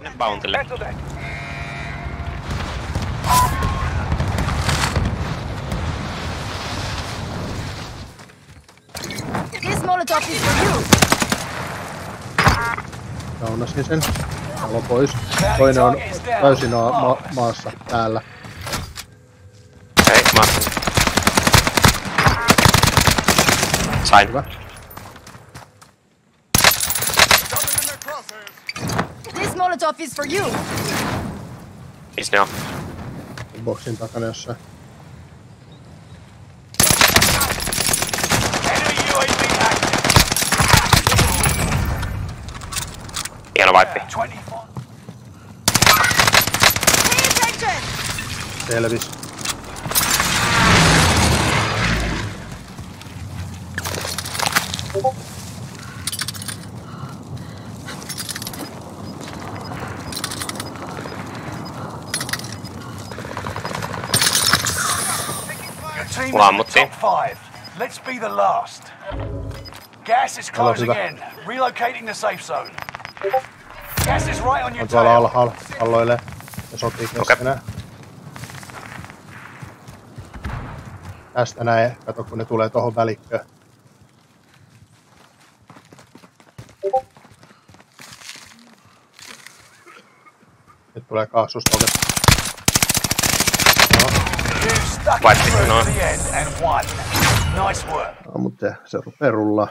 sinne bountille. This Molotov is for you. Saunasin sen. Talo pois. Toinen on täysin ma- maassa täällä. Hei, mä... Sain. Hyvä. Molotov is for you. He's down. Boksin takana jossain. Hieno vaippi. Selvis. Thank you. Team five. Let's be the last. Gas is closing in. Relocating the safe zone. Gas is right on your On tuolla alhaalla. Palloilee. Ja sotii keskenään. Tästä näin. Kato kun ne tulee tohon välikköön. Nyt tulee kaasusta ovesta. Through no. to the end and won. Nice work. No, mutta se rupeaa rullaa.